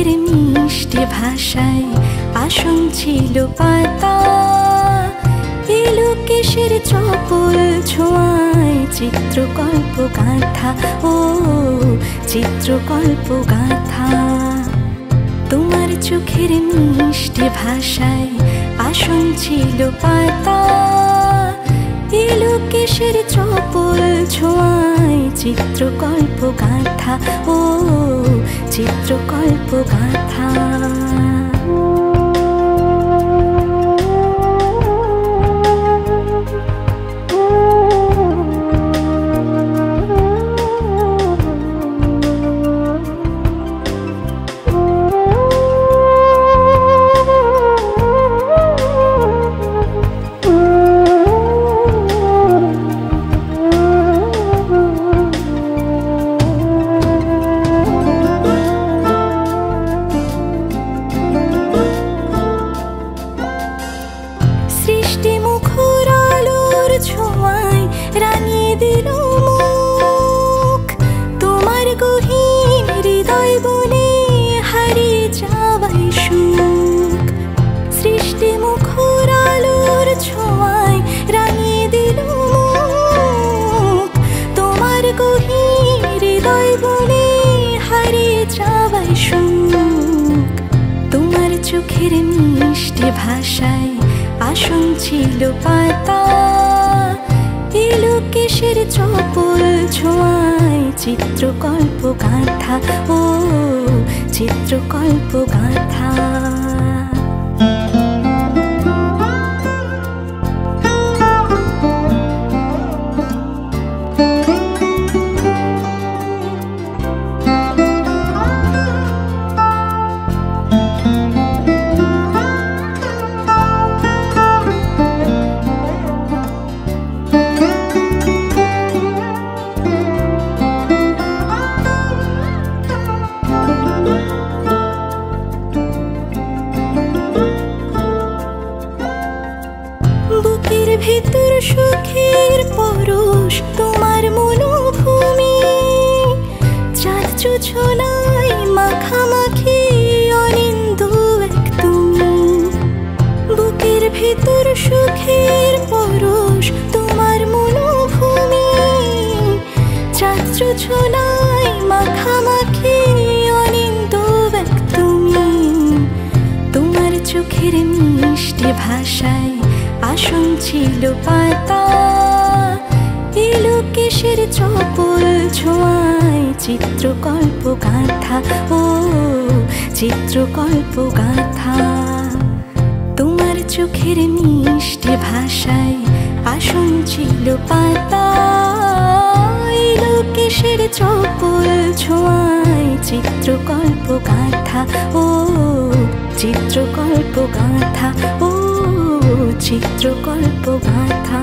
চোখের মিষ্টি ভাষায় আসন ছিল পাতা। কেশের চপল ছোঁয়ায় চিত্রকল্প গাথা, ও চিত্রকল্প গাথা। তোমার চোখের মিষ্টি ভাষায় আসন ছিল পাতা। এলো কেশের চপল ছোঁয়ায় চিত্রকল্প গাথা, ও চিত্রকল্প গাথা সৃষ্টি চোখের মিষ্টি ভাষায় আসন ছিল পাতা। এলো কেশের চপল ছোঁয়ায় চিত্রকল্প গাথা। ও, চিত্রকল্প গাথা। ভিতর সুখের পরশ, তোমার মনোভূমি চাঁদ চুছলাই মাখামাখি অনিন্দ এক তুমি। বুকের ভিতর সুখের পরশ, তোমার মনোভূমি চাঁদ চুছলাই মাখামাখি অনিন্দ এক তুমি। তোমার চোখের মিষ্টি ভাষায় আসন ছিল পাতা চপল ছোঁয়ায় চিত্রকল্প গাথা, ও চিত্রকল্প গাথা। তোমার চোখের মিষ্টি ভাষায় আসন ছিল পাতা এলো কেশের চপল ছোঁয়ায় চিত্রকল্প গাথা, ও চিত্রকল্প গাথা